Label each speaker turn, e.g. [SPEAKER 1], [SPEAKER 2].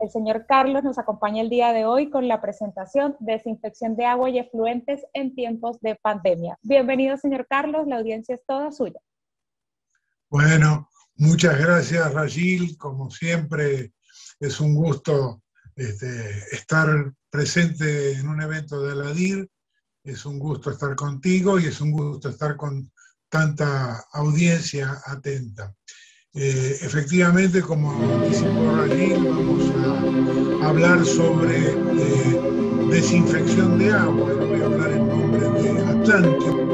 [SPEAKER 1] El señor Carlos nos acompaña el día de hoy con la presentación Desinfección de agua y efluentes en tiempos de pandemia. Bienvenido, señor Carlos, la audiencia es toda suya.
[SPEAKER 2] Bueno, muchas gracias, Ragil. Como siempre, es un gusto este, estar presente en un evento de Aladir. Es un gusto estar contigo y es un gusto estar con tanta audiencia atenta. Eh, efectivamente, como anticipó Ragil, vamos hablar sobre eh, desinfección de agua. voy a hablar en nombre de Atlántico